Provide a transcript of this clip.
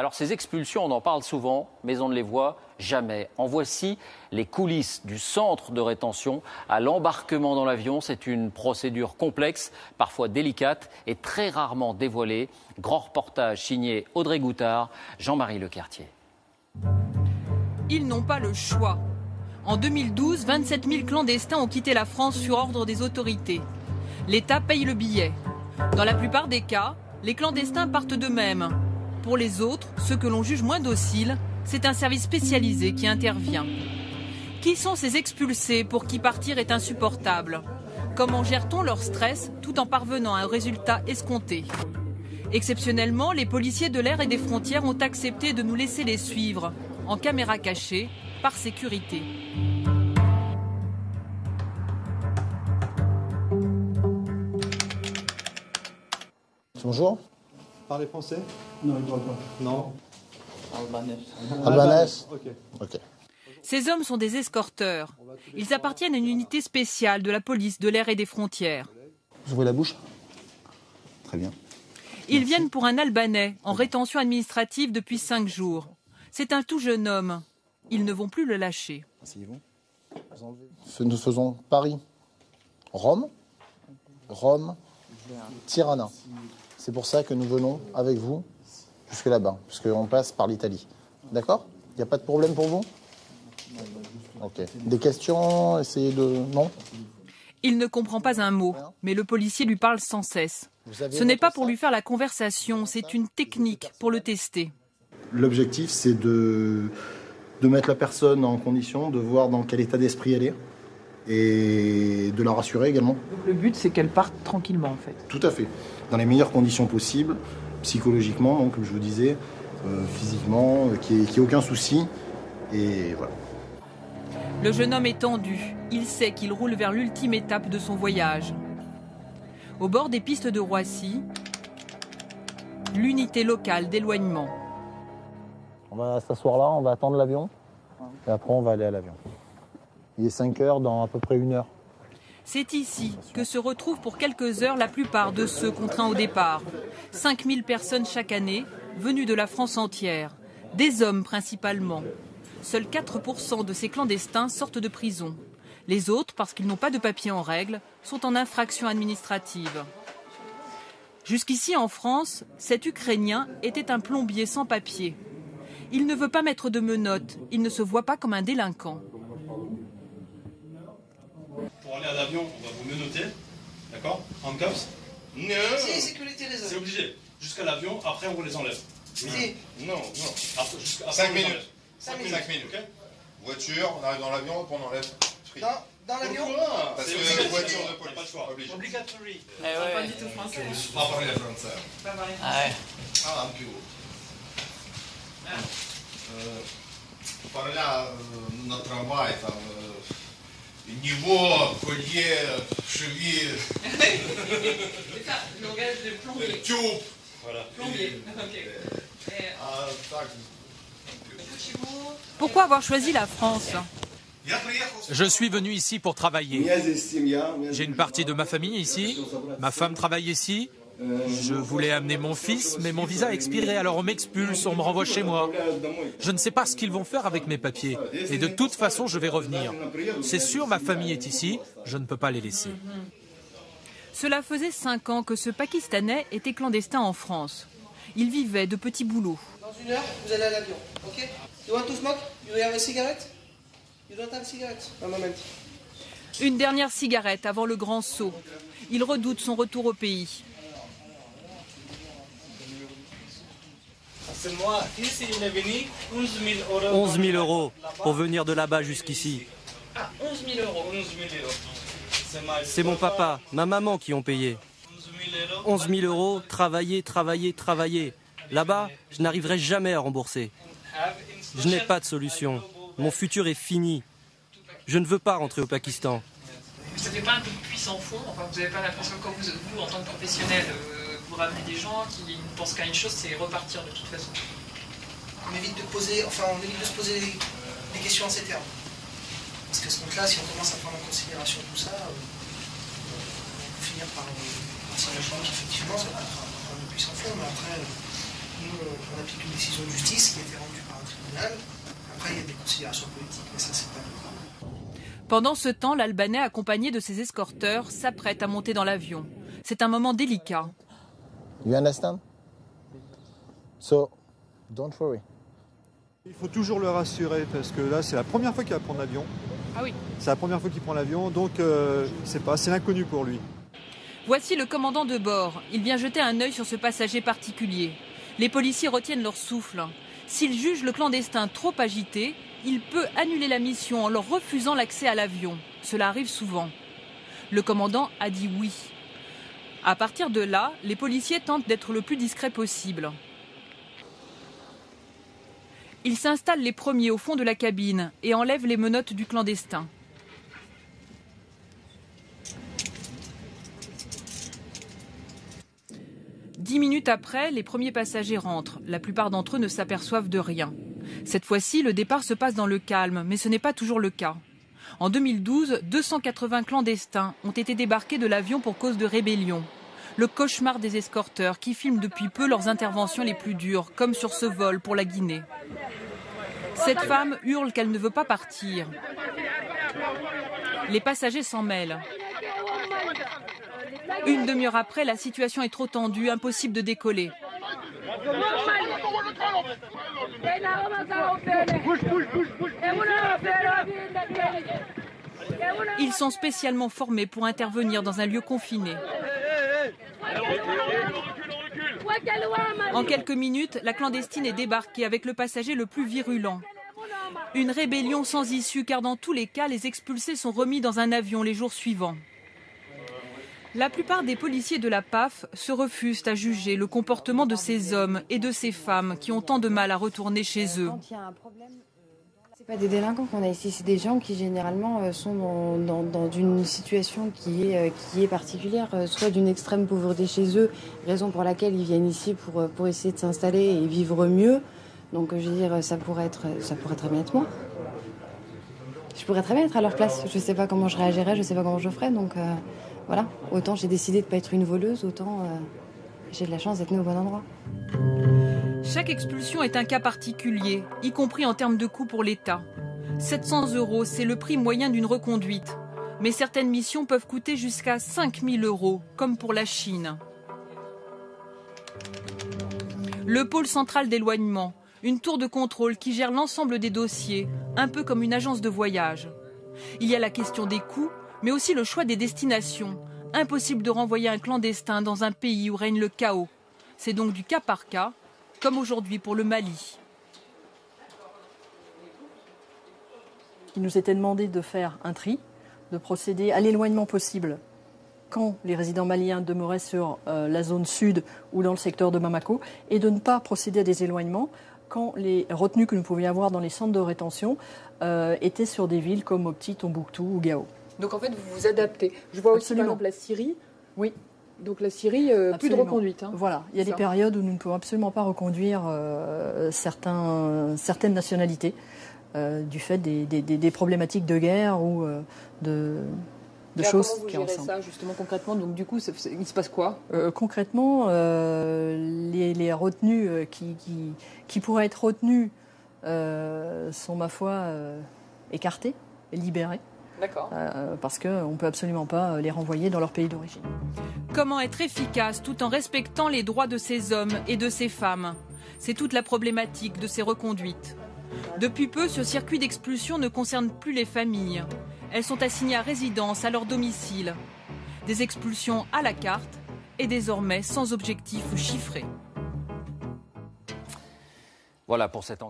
Alors ces expulsions, on en parle souvent, mais on ne les voit jamais. En voici les coulisses du centre de rétention à l'embarquement dans l'avion. C'est une procédure complexe, parfois délicate et très rarement dévoilée. Grand reportage signé Audrey Goutard, Jean-Marie Lecartier. Ils n'ont pas le choix. En 2012, 27 000 clandestins ont quitté la France sur ordre des autorités. L'État paye le billet. Dans la plupart des cas, les clandestins partent d'eux-mêmes. Pour les autres, ceux que l'on juge moins dociles, c'est un service spécialisé qui intervient. Qui sont ces expulsés pour qui partir est insupportable? Comment gère-t-on leur stress tout en parvenant à un résultat escompté? Exceptionnellement, les policiers de l'air et des frontières ont accepté de nous laisser les suivre, en caméra cachée, par sécurité. Bonjour. Parlez français Non, il ne parle pas. Non. Albanais Ok. Ok. Ces hommes sont des escorteurs. Ils appartiennent à une unité spéciale de la police de l'air et des frontières. Vous ouvrez la bouche Très bien. Ils viennent pour un Albanais en rétention administrative depuis cinq jours. C'est un tout jeune homme. Ils ne vont plus le lâcher. Nous faisons Paris, Rome, Rome, Tirana. C'est pour ça que nous venons avec vous jusque là-bas, parce qu'on passe par l'Italie. D'accord? Il n'y a pas de problème pour vous? Ok. Des questions? Essayez de... Non? Il ne comprend pas un mot, mais le policier lui parle sans cesse. Ce n'est pas pour lui faire la conversation, c'est une technique pour le tester. L'objectif, c'est de, de mettre la personne en condition de voir dans quel état d'esprit elle est et de la rassurer également. Donc le but, c'est qu'elle parte tranquillement, en fait. Tout à fait. Dans les meilleures conditions possibles, psychologiquement, donc, comme je vous disais, euh, physiquement, euh, qu'il n'y ait, ait aucun souci. Et voilà. Le jeune homme est tendu. Il sait qu'il roule vers l'ultime étape de son voyage. Au bord des pistes de Roissy, l'unité locale d'éloignement. On va s'asseoir là, on va attendre l'avion. Et après, on va aller à l'avion. Il est 5 heures dans à peu près une heure. C'est ici que se retrouvent pour quelques heures la plupart de ceux contraints au départ. 5000 personnes chaque année, venues de la France entière. Des hommes principalement. Seuls 4% de ces clandestins sortent de prison. Les autres, parce qu'ils n'ont pas de papier en règle, sont en infraction administrative. Jusqu'ici en France, cet Ukrainien était un plombier sans papier. Il ne veut pas mettre de menottes, il ne se voit pas comme un délinquant d'avion, on va vous menoter, d'accord Handcuffs Non C'est sécurité les C'est obligé. Jusqu'à l'avion, après on les enlève. Oui. Non, non. Après, après 5 minutes. 5 minutes. 5 minutes. Okay. Voiture, on arrive dans l'avion, on enlève. Free. Dans, dans l'avion Parce que voiture de police. Pas le choix. Obligé. Obligatory. Eh ouais. Pas du tout français. Hein. Pas parler ah la français. Pas parler français. Ah, un peu gros. Euh, parler à euh, notre travail, Niveau, collier, cheville. C'est ça, langage. Tube. Voilà. Plombier. Pourquoi avoir choisi la France? Je suis venu ici pour travailler. J'ai une partie de ma famille ici. Ma femme travaille ici. Je voulais amener mon fils, mais mon visa a expiré, alors on m'expulse, on me renvoie chez moi. Je ne sais pas ce qu'ils vont faire avec mes papiers. Et de toute façon, je vais revenir. C'est sûr, ma famille est ici. Je ne peux pas les laisser. Cela faisait cinq ans que ce Pakistanais était clandestin en France. Il vivait de petits boulots. Dans une heure, vous allez à l'avion. Ok You want to smoke? You have a cigarette? You don't have a cigarette Un moment. Une dernière cigarette avant le grand saut. Il redoute son retour au pays. C'est moi. Ici, il est venu 11 000 euros. 11 000 euros pour venir de là-bas jusqu'ici. Ah, 11 000 euros. 11 000 euros. C'est mon papa, ma maman qui ont payé. 11 000 euros. 11 000 euros, travailler, travailler, travailler. Là-bas, je n'arriverai jamais à rembourser. Je n'ai pas de solution. Mon futur est fini. Je ne veux pas rentrer au Pakistan. Ça fait pas un peu de puissant fond? Enfin, vous n'avez pas l'impression que quand vous, vous, en tant que professionnel, euh, vous ramenez des gens qui ne pensent qu'à une chose, c'est repartir de toute façon. On évite de poser, enfin, on évite de se poser des, des questions en ces termes. Parce qu'à ce moment-là, si on commence à prendre en considération tout ça, euh, on peut finir par, euh, par s'imaginer qu'effectivement, ça peut être un, puissant fond, mais après, nous, on applique une décision de justice qui a été rendue par un tribunal. Après, il y a des considérations politiques, mais ça, c'est pas Pendant ce temps, l'Albanais, accompagné de ses escorteurs, s'apprête à monter dans l'avion. C'est un moment délicat. You understand? So, don't worry. Il faut toujours le rassurer parce que là, c'est la première fois qu'il va prendre l'avion. Ah oui. C'est la première fois qu'il prend l'avion, donc euh, c'est pas, c'est l'inconnu pour lui. Voici le commandant de bord. Il vient jeter un œil sur ce passager particulier. Les policiers retiennent leur souffle. S'il juge le clandestin trop agité, il peut annuler la mission en leur refusant l'accès à l'avion. Cela arrive souvent. Le commandant a dit oui. À partir de là, les policiers tentent d'être le plus discret possible. Ils s'installent les premiers au fond de la cabine et enlèvent les menottes du clandestin. Dix minutes après, les premiers passagers rentrent. La plupart d'entre eux ne s'aperçoivent de rien. Cette fois-ci, le départ se passe dans le calme, mais ce n'est pas toujours le cas. En 2012, 280 clandestins ont été débarqués de l'avion pour cause de rébellion. Le cauchemar des escorteurs qui filment depuis peu leurs interventions les plus dures, comme sur ce vol pour la Guinée. Cette femme hurle qu'elle ne veut pas partir. Les passagers s'en mêlent. Une demi-heure après, la situation est trop tendue, impossible de décoller. Ils sont spécialement formés pour intervenir dans un lieu confiné. En quelques minutes, la clandestine est débarquée avec le passager le plus virulent. Une rébellion sans issue car dans tous les cas, les expulsés sont remis dans un avion les jours suivants. La plupart des policiers de la PAF se refusent à juger le comportement de ces hommes et de ces femmes qui ont tant de mal à retourner chez eux. C'est pas des délinquants qu'on a ici, c'est des gens qui généralement euh, sont dans, dans, une situation qui est, euh, qui est particulière, euh, soit d'une extrême pauvreté chez eux, raison pour laquelle ils viennent ici pour, pour essayer de s'installer et vivre mieux. Donc je veux dire, ça pourrait être, ça pourrait très bien être moi. Je pourrais très bien être à leur place. Je ne sais pas comment je réagirais, je ne sais pas comment je ferais. Donc euh, voilà, autant j'ai décidé de ne pas être une voleuse, autant euh, j'ai de la chance d'être née au bon endroit. Chaque expulsion est un cas particulier, y compris en termes de coût pour l'État. 700 euros, c'est le prix moyen d'une reconduite. Mais certaines missions peuvent coûter jusqu'à 5000 euros, comme pour la Chine. Le pôle central d'éloignement, une tour de contrôle qui gère l'ensemble des dossiers, un peu comme une agence de voyage. Il y a la question des coûts, mais aussi le choix des destinations. Impossible de renvoyer un clandestin dans un pays où règne le chaos. C'est donc du cas par cas, comme aujourd'hui pour le Mali. Il nous était demandé de faire un tri, de procéder à l'éloignement possible quand les résidents maliens demeuraient sur euh, la zone sud ou dans le secteur de Bamako, et de ne pas procéder à des éloignements quand les retenues que nous pouvions avoir dans les centres de rétention euh, étaient sur des villes comme Opti, Tombouctou ou Gao. Donc en fait, vous vous adaptez. Je vois aussi par exemple la Syrie. Oui. Donc la Syrie, euh, plus de reconduite. Hein. Voilà, il y a des périodes où nous ne pouvons absolument pas reconduire euh, certains, certaines nationalités du fait des, des, des, problématiques de guerre ou de, de choses comment vous qui gérez ça justement concrètement? Donc du coup, il se passe quoi? Euh, Concrètement, euh, les, les, retenues euh, qui, qui, qui, pourraient être retenues euh, sont ma foi euh, écartées, libérées. D'accord. parce qu'on ne peut absolument pas les renvoyer dans leur pays d'origine. Comment être efficace tout en respectant les droits de ces hommes et de ces femmes? C'est toute la problématique de ces reconduites. Depuis peu, ce circuit d'expulsion ne concerne plus les familles. Elles sont assignées à résidence à leur domicile. Des expulsions à la carte et désormais sans objectif chiffré. Voilà pour cette enquête.